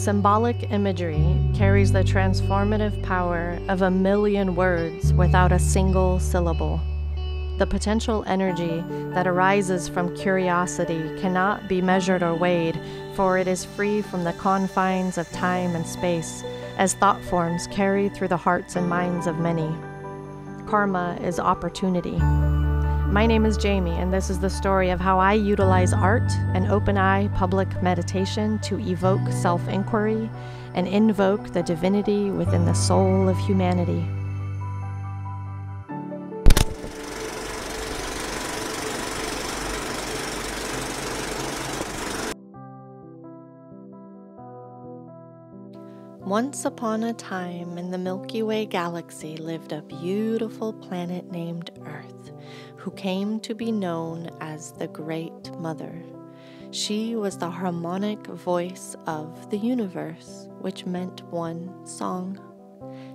Symbolic imagery carries the transformative power of a million words without a single syllable. The potential energy that arises from curiosity cannot be measured or weighed, for it is free from the confines of time and space, as thought forms carry through the hearts and minds of many. Karma is opportunity. My name is Jaime, and this is the story of how I utilize art and open eye public meditation to evoke self inquiry and invoke the divinity within the soul of humanity. Once upon a time in the Milky Way galaxy lived a beautiful planet named Earth, who came to be known as the Great Mother. She was the harmonic voice of the universe, which meant one song.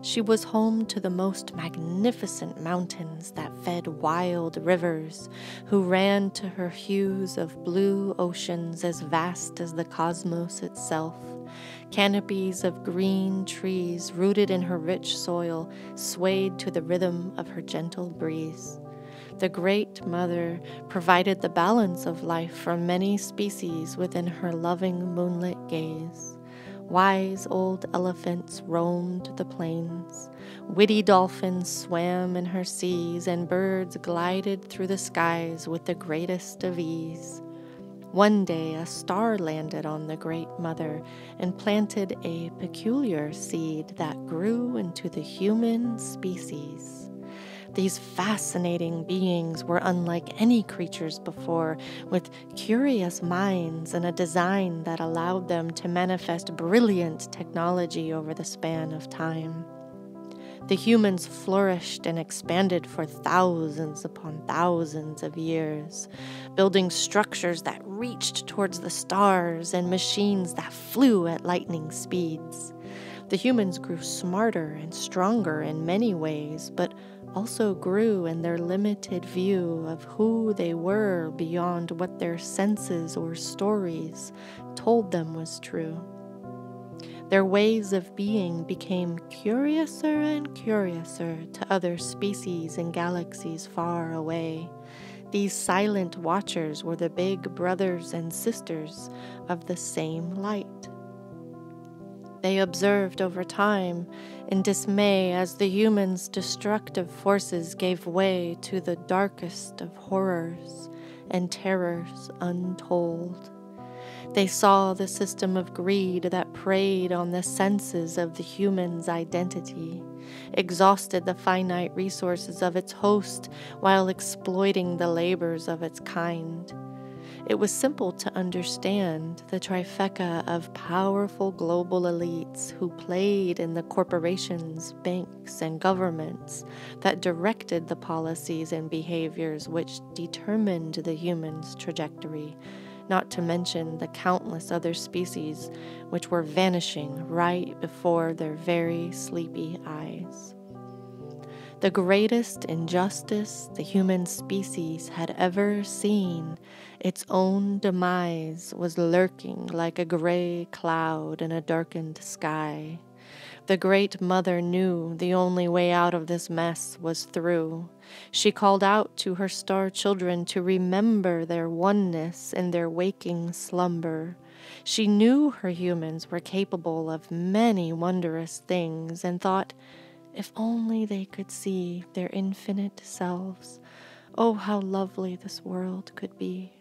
She was home to the most magnificent mountains that fed wild rivers, who ran to her hues of blue oceans as vast as the cosmos itself Canopies of green trees rooted in her rich soil swayed to the rhythm of her gentle breeze. The Great Mother provided the balance of life for many species within her loving moonlit gaze. Wise old elephants roamed the plains, witty dolphins swam in her seas, and birds glided through the skies with the greatest of ease. One day, a star landed on the Great Mother and planted a peculiar seed that grew into the human species. These fascinating beings were unlike any creatures before, with curious minds and a design that allowed them to manifest brilliant technology over the span of time. The humans flourished and expanded for thousands upon thousands of years, building structures that reached towards the stars and machines that flew at lightning speeds. The humans grew smarter and stronger in many ways, but also grew in their limited view of who they were beyond what their senses or stories told them was true. Their ways of being became curiouser and curiouser to other species and galaxies far away. These silent watchers were the big brothers and sisters of the same light. They observed over time in dismay as the humans' destructive forces gave way to the darkest of horrors and terrors untold. They saw the system of greed that preyed on the senses of the human's identity, exhausted the finite resources of its host while exploiting the labors of its kind. It was simple to understand the trifecta of powerful global elites who played in the corporations, banks, and governments that directed the policies and behaviors which determined the human's trajectory not to mention the countless other species which were vanishing right before their very sleepy eyes. The greatest injustice the human species had ever seen, its own demise, was lurking like a gray cloud in a darkened sky. The Great Mother knew the only way out of this mess was through. She called out to her star children to remember their oneness in their waking slumber. She knew her humans were capable of many wondrous things and thought, if only they could see their infinite selves, oh, how lovely this world could be.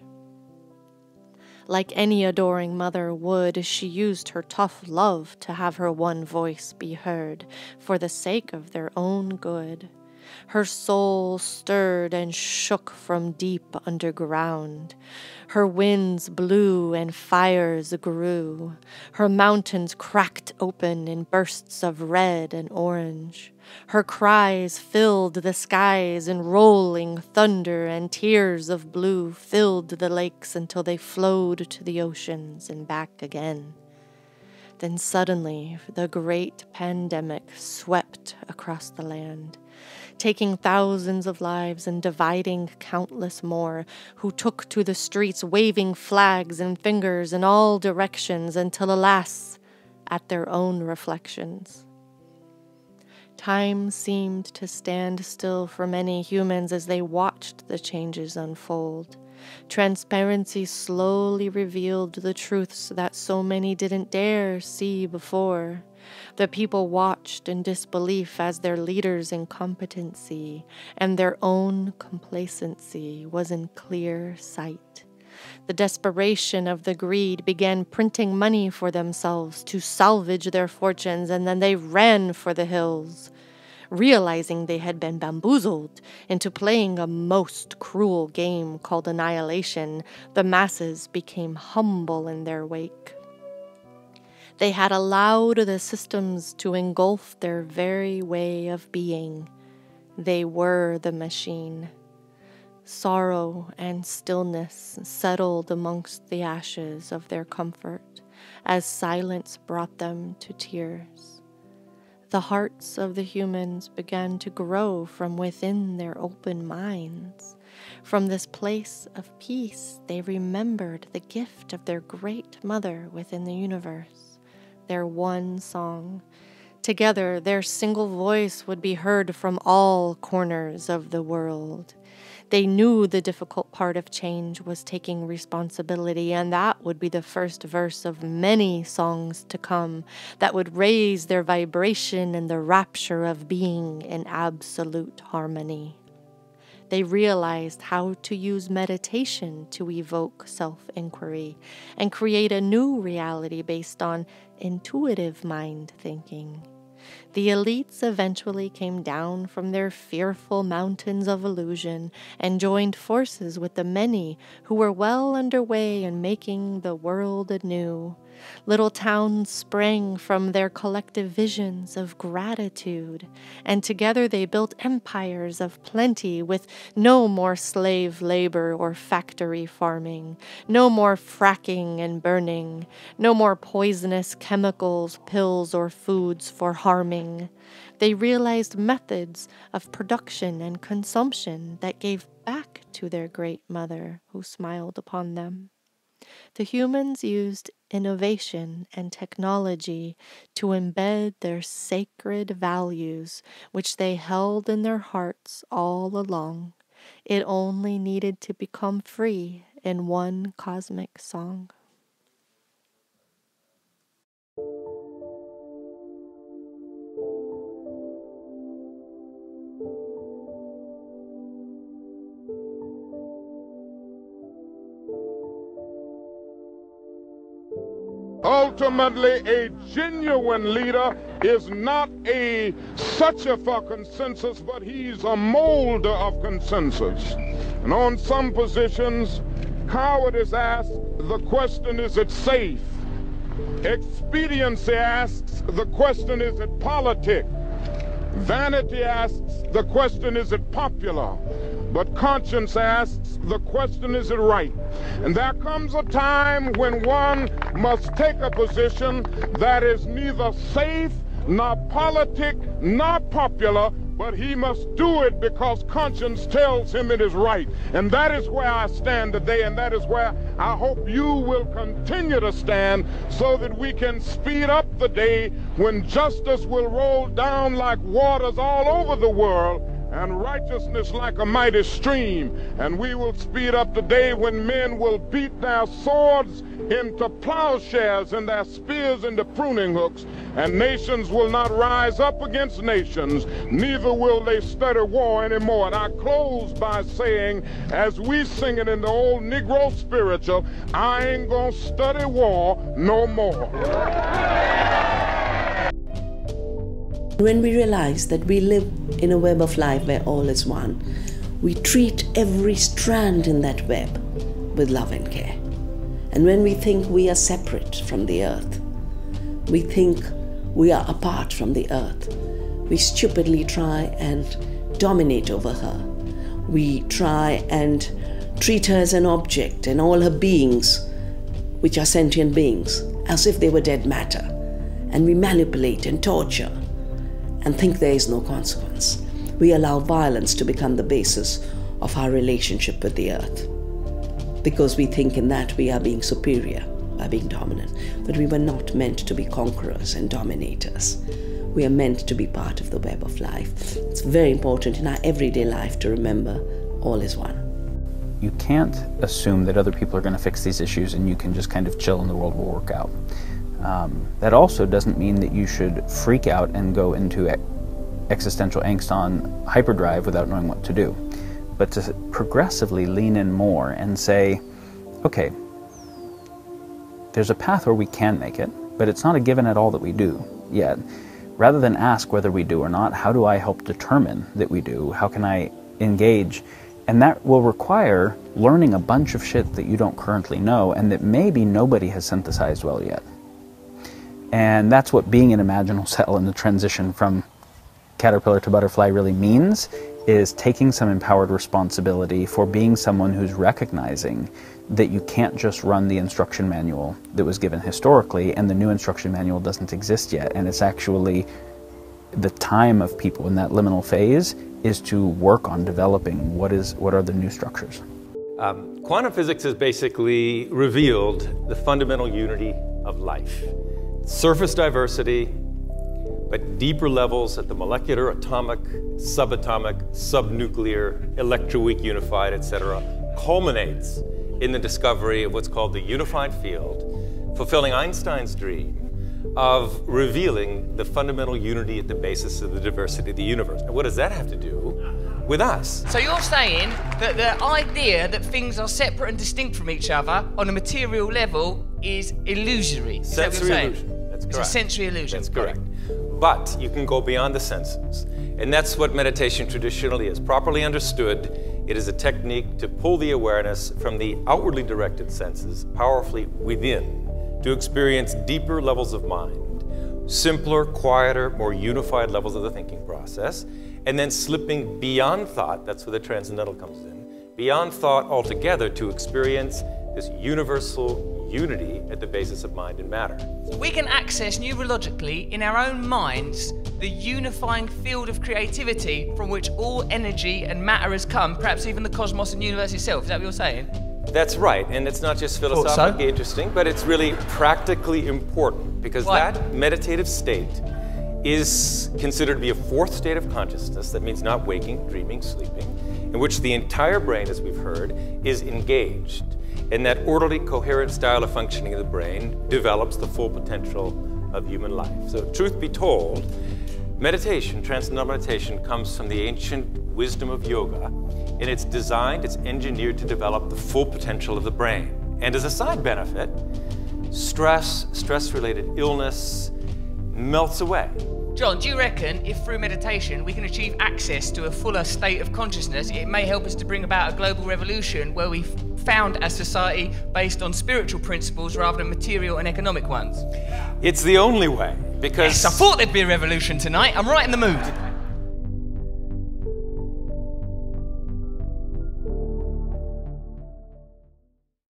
Like any adoring mother would, she used her tough love to have her one voice be heard for the sake of their own good. Her soul stirred and shook from deep underground. Her winds blew and fires grew. Her mountains cracked open in bursts of red and orange. Her cries filled the skies in rolling thunder, and tears of blue filled the lakes until they flowed to the oceans and back again. Then suddenly, the great pandemic swept across the land, taking thousands of lives and dividing countless more, who took to the streets waving flags and fingers in all directions until, alas, at their own reflections. Time seemed to stand still for many humans as they watched the changes unfold. Transparency slowly revealed the truths that so many didn't dare see before. The people watched in disbelief as their leaders' incompetency and their own complacency was in clear sight. The desperation of the greed began printing money for themselves to salvage their fortunes, and then they ran for the hills. Realizing they had been bamboozled into playing a most cruel game called annihilation, the masses became humble in their wake. They had allowed the systems to engulf their very way of being. They were the machine. Sorrow and stillness settled amongst the ashes of their comfort as silence brought them to tears. The hearts of the humans began to grow from within their open minds. From this place of peace, they remembered the gift of their great mother within the universe, their one song. Together, their single voice would be heard from all corners of the world. They knew the difficult part of change was taking responsibility, and that would be the first verse of many songs to come that would raise their vibration in the rapture of being in absolute harmony. They realized how to use meditation to evoke self inquiry and create a new reality based on intuitive mind thinking. The elites eventually came down from their fearful mountains of illusion and joined forces with the many who were well underway in making the world anew. Little towns sprang from their collective visions of gratitude, and together they built empires of plenty with no more slave labor or factory farming, no more fracking and burning, no more poisonous chemicals, pills, or foods for harming. They realized methods of production and consumption that gave back to their great mother who smiled upon them. The humans used innovation and technology to embed their sacred values, which they held in their hearts all along. It only needed to become free in one cosmic song. Ultimately, a genuine leader is not a searcher for consensus, but he's a molder of consensus. And on some positions, Howard is asked the question, is it safe? Expediency asks the question, is it politic? Vanity asks the question, is it popular? But conscience asks the question, is it right? And there comes a time when one must take a position that is neither safe, nor politic, nor popular, but he must do it because conscience tells him it is right. And that is where I stand today, and that is where I hope you will continue to stand so that we can speed up the day when justice will roll down like waters all over the world and righteousness like a mighty stream. And we will speed up the day when men will beat their swords into plowshares and their spears into pruning hooks. And nations will not rise up against nations, neither will they study war anymore. And I close by saying, as we sing it in the old Negro spiritual, I ain't gonna study war no more. When we realize that we live in a web of life where all is one, we treat every strand in that web with love and care. And when we think we are separate from the earth, we think we are apart from the earth, we stupidly try and dominate over her. We try and treat her as an object and all her beings, which are sentient beings, as if they were dead matter. And we manipulate and torture and think there is no consequence. We allow violence to become the basis of our relationship with the earth because we think in that we are being superior. by being dominant, but we were not meant to be conquerors and dominators. We are meant to be part of the web of life. It's very important in our everyday life to remember all is one. You can't assume that other people are going to fix these issues and you can just kind of chill and the world will work out. Um, that also doesn't mean that you should freak out and go into existential angst on hyperdrive without knowing what to do. But to progressively lean in more and say, okay, there's a path where we can make it, but it's not a given at all that we do yet. Rather than ask whether we do or not, how do I help determine that we do? How can I engage? And that will require learning a bunch of shit that you don't currently know and that maybe nobody has synthesized well yet. And that's what being an imaginal cell in the transition from caterpillar to butterfly really means is taking some empowered responsibility for being someone who's recognizing that you can't just run the instruction manual that was given historically and the new instruction manual doesn't exist yet. And it's actually the time of people in that liminal phase is to work on developing what is what are the new structures. Um, quantum physics has basically revealed the fundamental unity of life surface diversity but deeper levels at the molecular, atomic, subatomic, subnuclear, electroweak unified, etc., culminates in the discovery of what's called the unified field, fulfilling Einstein's dream of revealing the fundamental unity at the basis of the diversity of the universe. And what does that have to do with us? So you're saying that the idea that things are separate and distinct from each other on a material level is illusory. Is sensory illusion. That's correct. It's a sensory illusion. That's correct. But you can go beyond the senses. And that's what meditation traditionally is. Properly understood, it is a technique to pull the awareness from the outwardly directed senses powerfully within to experience deeper levels of mind, simpler, quieter, more unified levels of the thinking process, and then slipping beyond thought, that's where the transcendental comes in, beyond thought altogether to experience this universal unity at the basis of mind and matter. So we can access neurologically in our own minds the unifying field of creativity from which all energy and matter has come, perhaps even the cosmos and universe itself. Is that what you're saying? That's right, and it's not just philosophically so. interesting, but it's really practically important because Why? that meditative state is considered to be a fourth state of consciousness that means not waking, dreaming, sleeping, in which the entire brain, as we've heard, is engaged and that orderly, coherent style of functioning of the brain develops the full potential of human life. So, truth be told, meditation, transcendental meditation, comes from the ancient wisdom of yoga, and it's designed, it's engineered to develop the full potential of the brain. And as a side benefit, stress, stress related illness melts away. John, do you reckon if through meditation we can achieve access to a fuller state of consciousness, it may help us to bring about a global revolution where we found a society based on spiritual principles rather than material and economic ones? It's the only way because. Yes, I thought there'd be a revolution tonight. I'm right in the mood.